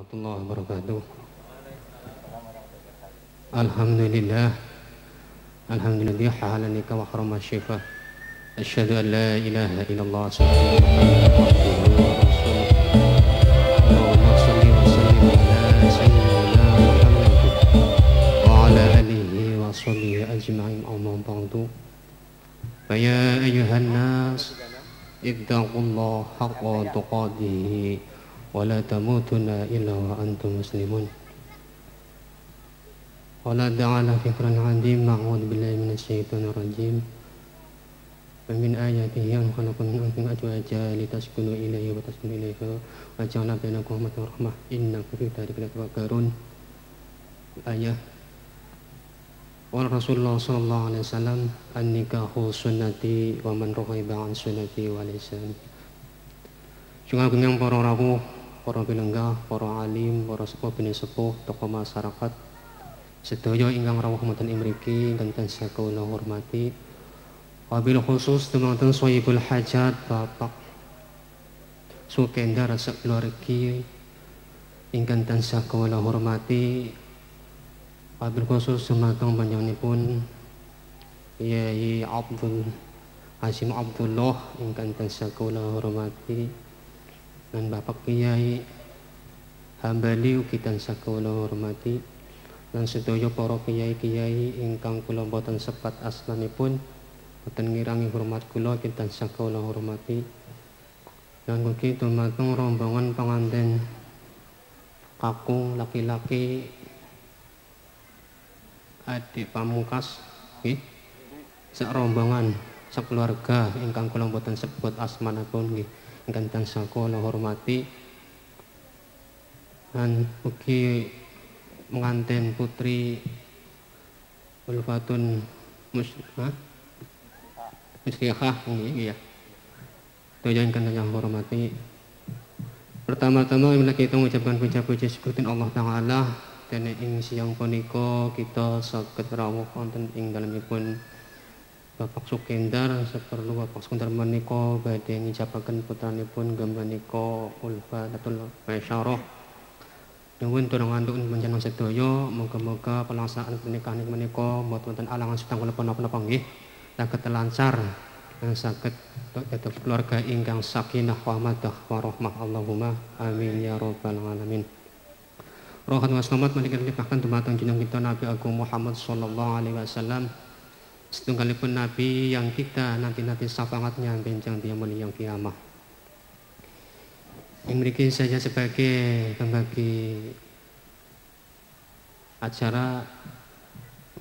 ورحمة الله وبركاته الحمد لله الحمد لله حالنك وحرم الشفاء أشهد أن لا إله إلا الله سبحانه وتعالى وصحبه أجمعين أما بعد فيا أيها الناس اتقوا الله حق تقاته ولا تموتن إلا وأنتم مسلمون ولا تعالى فكرا عظيم أعوذ بالله من الشيطان الرجيم ومن آياته أن خلق من أنفسكم أزواجا لتسكنوا إليه وتسكنوا إليها وجعل بينكم رحمة ورحمة إنكم في ذلك لتفكرون الآية Wal Rasulullah sallallahu alaihi wasallam an-nikahu sunnati wa man raghiba an sunnati wa lisan. Juga yang para rawuh, para pilenggah, para alim, para sepuh bini sepuh, tokoh masyarakat sedaya ingkang rawuh wonten imriki ingkang tansah kula hormati. Wabil khusus dumateng Sohibul Hajat Bapak. Sukendar keluarga ingkang tansah kula hormati. Wabil khusus sematang panjenenganipun Yai Abdul Hasim Abdullah ingkang tansah kula hormati dan Bapak Kiai Hambali ugi tansah kula hormati dan sedaya para kiai-kiai ingkang kula boten sepat asmanipun boten ngirangi hormat kula kita tansah kula hormati. Dan ugi dumateng rombongan panganten kakung laki-laki adik pamungkas nggih sak rombongan sak keluarga ingkang kula boten sebut asmanipun nggih ingkang tansah kula hormati. Dan ugi menganten putri Ulfatun Muslimah Muslimah nggih ya. Tujuan kan yang hormati. Pertama-tama kita mengucapkan puja-puji syukurin Allah Ta'ala dan ing siang punika kita saged rawuh wonten ing dalemipun Bapak Sukendar seperlu Bapak Sukendar menika badhe ngijabaken putranipun gambanika Ulfa Datul Maisyarah Nuwun turang anduk panjenengan sedaya muga-muga pelaksanaan pernikahan menika boten wonten alangan sedang kula punapa nggih. Saged lancar dan saged dados keluarga ingkang sakinah wa madah warahmah Allahumma amin ya rabbal alamin. Rohan wa selamat malikan limpahkan dumateng jeneng kita Nabi Agung Muhammad sallallahu alaihi wasallam setunggalipun Nabi yang kita nanti-nanti syafaatnya benjang dia mulia yang kiamah yang memiliki saja sebagai pembagi acara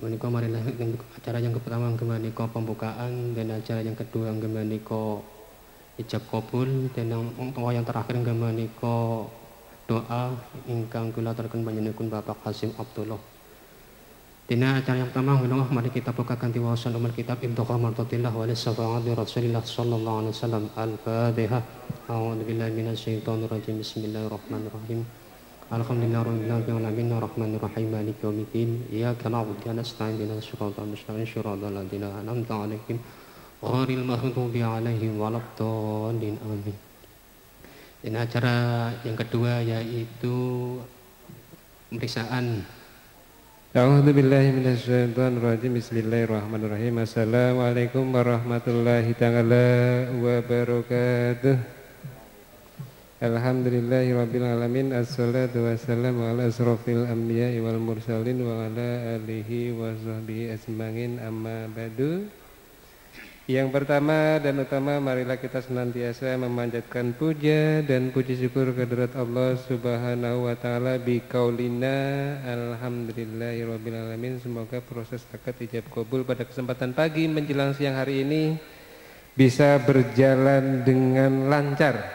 menika marilah acara yang pertama menika pembukaan dan acara yang kedua menika ijab kabul dan yang, yang terakhir menika doa ingkang kula aturaken panjenenganipun Bapak Hasim Abdullah. Dina acara yang pertama menawa mari kita bukakan tiwasan umar kitab Ibnu Martatillah wa lisafa'at Rasulillah sallallahu alaihi wasallam Al-Fatihah. A'udzu billahi minasyaitonir rajim. Bismillahirrahmanirrahim. Alhamdulillah rabbil alamin arrahmanir rahim maliki yaumiddin. Iyyaka na'budu wa nasta'in ihdinas siratal mustaqim siratal ladzina an'amta 'alaihim ghairil maghdubi 'alaihim waladdallin. Amin. Ini acara yang kedua yaitu pemeriksaan A'udzu billahi minasyaitonir rajim. Bismillahirrahmanirrahim. Assalamualaikum warahmatullahi taala wabarakatuh. Alhamdulillahi rabbil alamin. Assalatu wassalamu ala asrofil anbiya'i wal mursalin wa ala alihi wa sahbihi asma'in amma ba'du. Yang pertama dan utama marilah kita senantiasa memanjatkan puja dan puji syukur kehadirat Allah Subhanahu wa taala bi kaulina alamin. Semoga proses akad ijab kabul pada kesempatan pagi menjelang siang hari ini bisa berjalan dengan lancar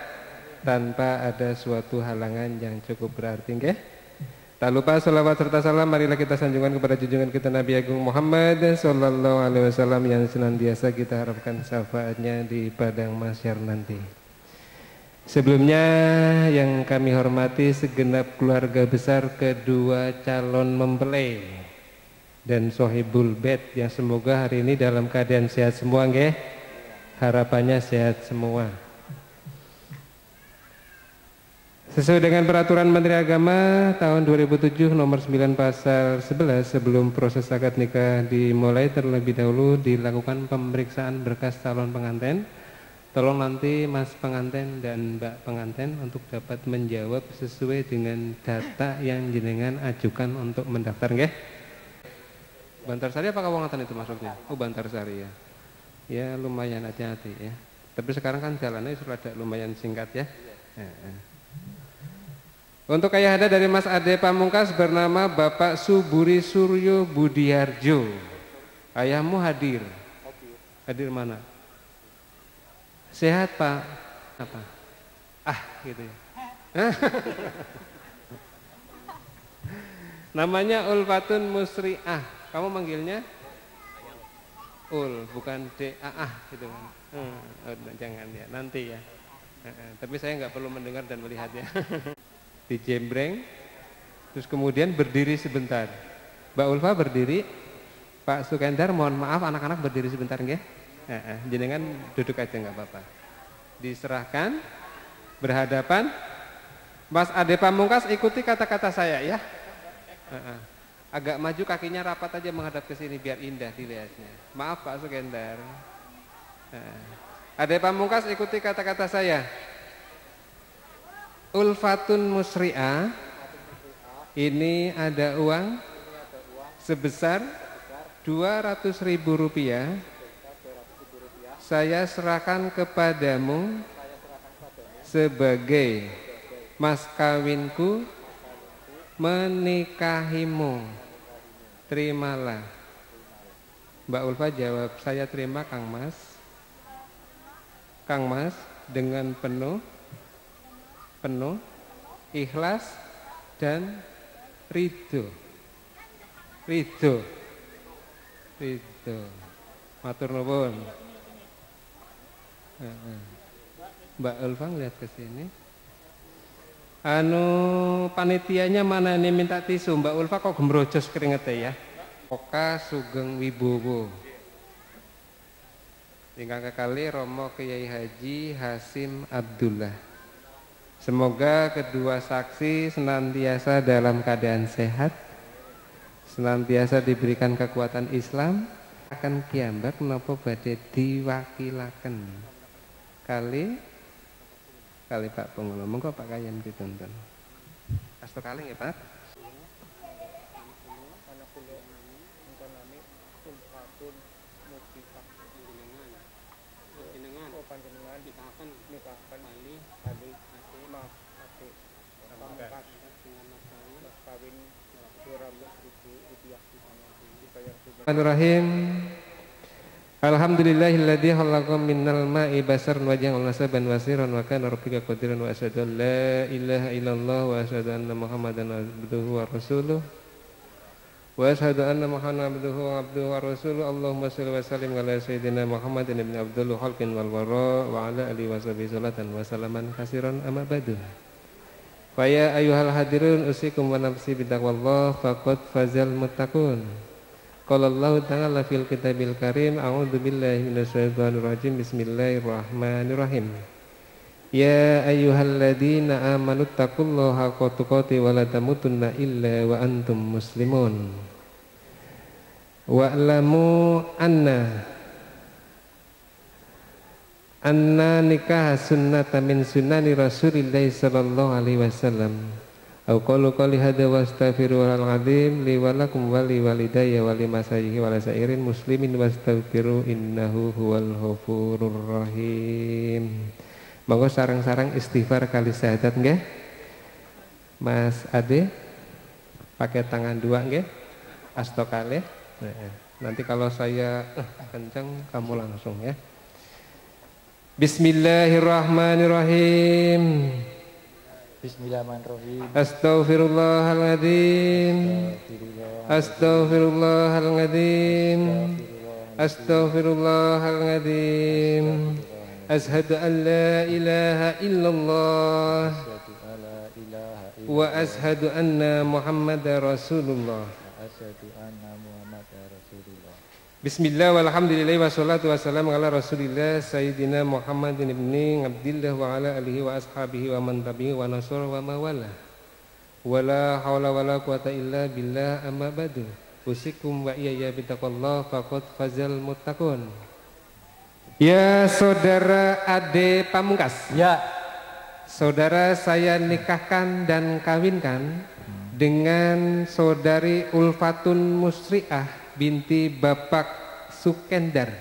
tanpa ada suatu halangan yang cukup berarti nggih. Tak lupa salawat serta salam marilah kita sanjungkan kepada junjungan kita Nabi Agung Muhammad Sallallahu Alaihi Wasallam yang senantiasa kita harapkan syafaatnya di padang masyar nanti. Sebelumnya yang kami hormati segenap keluarga besar kedua calon mempelai dan sohibul bed yang semoga hari ini dalam keadaan sehat semua nggih. Harapannya sehat semua. Sesuai dengan peraturan Menteri Agama tahun 2007 nomor 9 pasal 11 sebelum proses akad nikah dimulai terlebih dahulu dilakukan pemeriksaan berkas calon pengantin. Tolong nanti Mas pengantin dan Mbak pengantin untuk dapat menjawab sesuai dengan data yang jenengan ajukan untuk mendaftar nggih. Bantarsari apa Kawangatan itu maksudnya? Oh Bantarsari ya. Ya lumayan hati-hati ya. Tapi sekarang kan jalannya sudah lumayan singkat ya. ya, ya. Untuk ayah ada dari Mas Ade Pamungkas bernama Bapak Suburi Suryo Budiarjo. Ayahmu hadir. Hadir mana? Sehat Pak. Apa? Ah gitu ya. Namanya Ulfatun Musriah. Kamu manggilnya? Ul, bukan D A ah gitu kan. Hmm, oh, jangan ya, nanti ya. Tapi saya nggak perlu mendengar dan melihatnya. dijembreng terus kemudian berdiri sebentar. Mbak Ulfa berdiri Pak Sukendar mohon maaf anak-anak berdiri sebentar nggih. Eh, eh, jenengan duduk aja nggak apa-apa. Diserahkan berhadapan. Mas Ade Pamungkas ikuti kata-kata saya ya. Agak maju kakinya rapat aja menghadap ke sini biar indah dilihatnya. Maaf Pak Sukendar. Ade Pamungkas ikuti kata-kata saya Ulfatun musri'ah ini ada uang sebesar 200 ribu rupiah. Saya serahkan kepadamu sebagai mas kawinku menikahimu. Terimalah. Mbak Ulfa jawab saya terima Kang Mas. Kang Mas dengan penuh penuh, ikhlas dan ridho. Ridho. Ridho. Matur nuwun. Mbak Ulfa lihat ke sini. Anu panitianya mana ini minta tisu Mbak Ulfa kok gembrojos keringetnya ya Oka Sugeng Wibowo Tinggal kekali Romo Kiai Haji Hasim Abdullah Semoga kedua saksi senantiasa dalam keadaan sehat, senantiasa diberikan kekuatan Islam, akan kiambak nopo badhe diwakilaken. Kali kali Pak Pengelola, monggo Pak Kayan ditonton. Asto kali ya Pak. Bismillahirrahmanirrahim. Alhamdulillahilladzi khalaqa minnal ma'i basaran wa ja'ala nasaban wasiran wa kana rabbika qadiran wa asyhadu an la ilaha illallah wa asyhadu anna muhammadan abduhu wa rasuluh wa asyhadu anna abduhu rasuluh Allahumma shalli wa sallim ala sayyidina Muhammadin ibn Abdul khalqin wal wa ala alihi wa sahbihi salatan wa salaman katsiran. Amma ba'du. Fa ya ayyuhal hadirun usikum wa nafsi bitaqwallah faqad fazal muttaqun Ya ayyuhalladzina amanu taqullaha haqqa tuqatih wa la tamutunna illa wa antum muslimun. Wa'lamu anna anna nikah sunnata min sunnani Rasulillahi sallallahu alaihi wasallam. Au qalu qali hadza wastaghfirul azim li walakum wa li walidayya wa li masayyihi wa sairin Monggo sarang-sarang istighfar kali syahadat nggih. Mas Ade pakai tangan dua nggih. Asto kali. Nanti kalau saya eh, kencang kamu langsung ya. Bismillahirrahmanirrahim. Bismillahirrahmanirrahim. Astaghfirullahaladzim. Astaghfirullahaladzim. Astaghfirullahaladzim. Ashhadu an la ilaha illallah. Wa ashhadu anna Muhammadar Rasulullah. Bismillah walhamdulillah wassalatu wassalamu ala rasulillah Sayyidina Muhammad ibn Abdillah wa ala alihi wa ashabihi wa man tabihi wa nasur wa mawala Wala hawla wala quwata illa billah amma badu Usikum wa iya bitaqallah faqad fazal muttaqun Ya saudara Ade Pamungkas. Ya. Saudara saya nikahkan dan kawinkan dengan saudari Ulfatun Musri'ah binti Bapak Sukendar.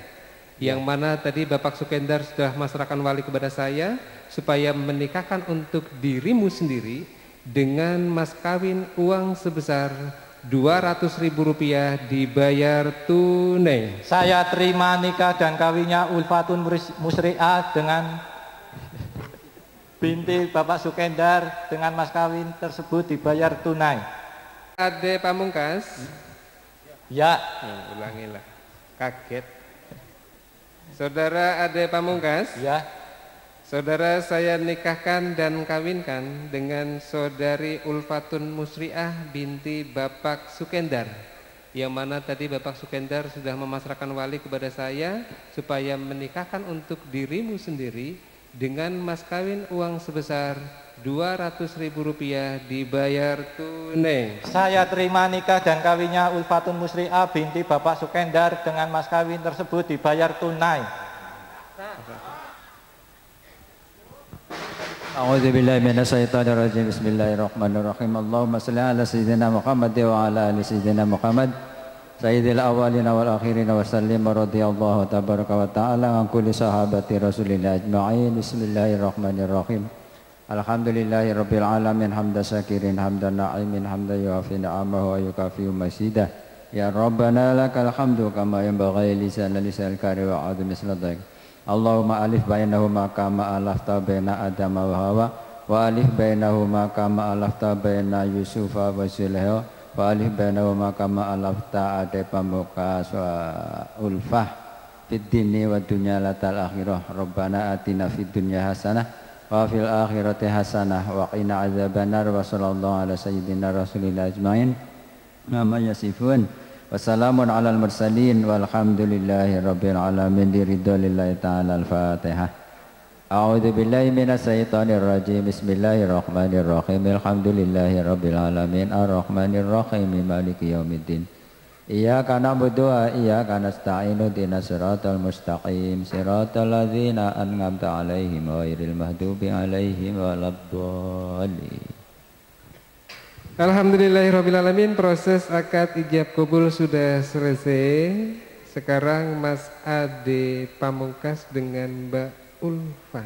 Yang ya. mana tadi Bapak Sukendar sudah masrakan wali kepada saya supaya menikahkan untuk dirimu sendiri dengan mas kawin uang sebesar 200 ribu rupiah dibayar tunai. Saya terima nikah dan kawinnya Ulfatun Musri'ah dengan binti Bapak Sukendar dengan mas kawin tersebut dibayar tunai. Ade Pamungkas. Ya. Hmm, ulangilah. Kaget. Saudara Ade Pamungkas. Ya. Saudara saya nikahkan dan kawinkan dengan saudari Ulfatun Musriah binti Bapak Sukendar. Yang mana tadi Bapak Sukendar sudah memasrahkan wali kepada saya supaya menikahkan untuk dirimu sendiri dengan mas kawin uang sebesar 200 ribu rupiah dibayar tunai. Saya terima nikah dan kawinnya Ulfatun Musri'ah binti Bapak Sukendar dengan mas kawin tersebut dibayar tunai. A'udzu billahi minasyaitonir rajim. Bismillahirrahmanirrahim. Allahumma shalli ala sayyidina Muhammad wa ala ali sayyidina Muhammad. Sayyidil awwalin wal akhirin wa sallim radhiyallahu tabaraka wa ta'ala an kulli sahabati Rasulillah ajma'in. Bismillahirrahmanirrahim. Alhamdulillahi Rabbil Alamin Hamda syakirin hamda na'imin hamda yuafi ni'amahu wa yukafi masidah Ya Rabbana lakal hamdu kama yanbaghi lisan lisan kari wa adu misladaik Allahumma alif bainahuma kama alafta baina Adam wa Hawa wa alif bainahuma kama alafta baina Yusufa wa Zulaiha wa alif bainahuma kama alafta ade pamukas wa ulfah fid dini wa dunya latal akhirah. Rabbana atina fid dunya hasanah wa fil akhirati hasanah wa qina adzabannar. Wa sallallahu ala sayyidina rasulillah ajmain. Nama yasifun wassalamun alal mursalin walhamdulillahi rabbil alamin ta'ala al-fatihah billahi rajim. Bismillahirrahmanirrahim. Alhamdulillahi rabbil alamin. Maliki yaumiddin. Na'budu wa mustaqim an'amta 'alaihim 'alaihim Alhamdulillahirabbil alamin proses akad ijab kabul sudah selesai. Sekarang Mas Ade Pamungkas dengan Mbak Ulfa.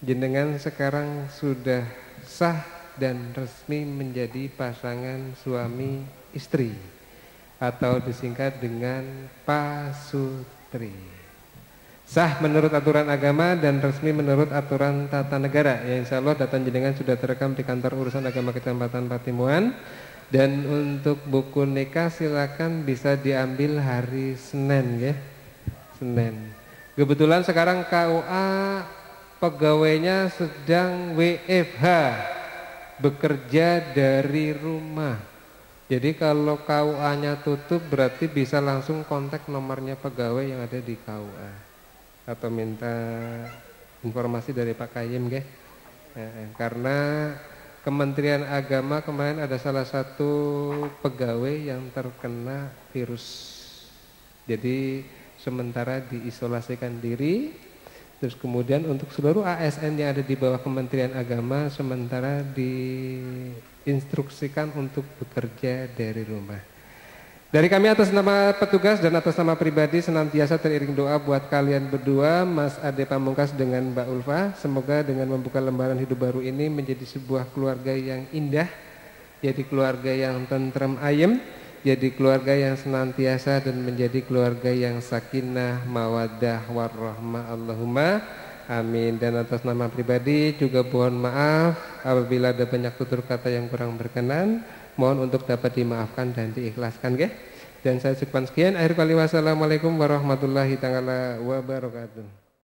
Jenengan sekarang sudah sah dan resmi menjadi pasangan suami istri atau disingkat dengan pasutri. Sah menurut aturan agama dan resmi menurut aturan tata negara. Ya insya Allah data jenengan sudah terekam di kantor urusan agama kecamatan Patimuan. Dan untuk buku nikah silakan bisa diambil hari Senin ya. Senin. Kebetulan sekarang KUA pegawainya sedang WFH bekerja dari rumah. Jadi kalau KUA-nya tutup berarti bisa langsung kontak nomornya pegawai yang ada di KUA atau minta informasi dari Pak Kayim ya. karena Kementerian Agama kemarin ada salah satu pegawai yang terkena virus. Jadi sementara diisolasikan diri Terus kemudian untuk seluruh ASN yang ada di bawah Kementerian Agama sementara diinstruksikan untuk bekerja dari rumah. Dari kami atas nama petugas dan atas nama pribadi senantiasa teriring doa buat kalian berdua, Mas Ade Pamungkas dengan Mbak Ulfa. Semoga dengan membuka lembaran hidup baru ini menjadi sebuah keluarga yang indah, jadi keluarga yang tentrem ayem, jadi keluarga yang senantiasa dan menjadi keluarga yang sakinah, mawadah, warahmah. Allahumma amin. Dan atas nama pribadi juga mohon maaf apabila ada banyak tutur kata yang kurang berkenan mohon untuk dapat dimaafkan dan diikhlaskan ya. dan saya cukupkan sekian akhir kali wassalamualaikum warahmatullahi taala wabarakatuh